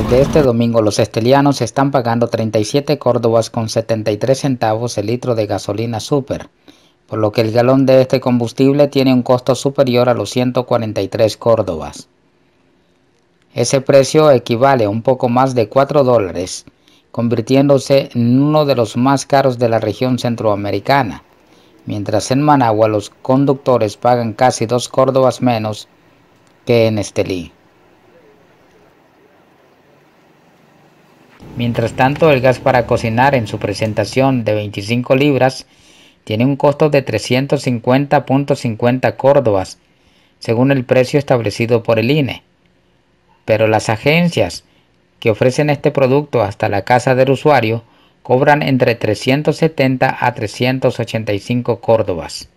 Desde este domingo los estelianos están pagando 37 córdobas con 73 centavos el litro de gasolina super, por lo que el galón de este combustible tiene un costo superior a los 143 córdobas. Ese precio equivale a un poco más de 4 dólares, convirtiéndose en uno de los más caros de la región centroamericana, mientras en Managua los conductores pagan casi 2 córdobas menos que en Estelí. Mientras tanto, el gas para cocinar en su presentación de 25 libras tiene un costo de 350.50 córdobas, según el precio establecido por el INE. Pero las agencias que ofrecen este producto hasta la casa del usuario cobran entre 370 a 385 córdobas.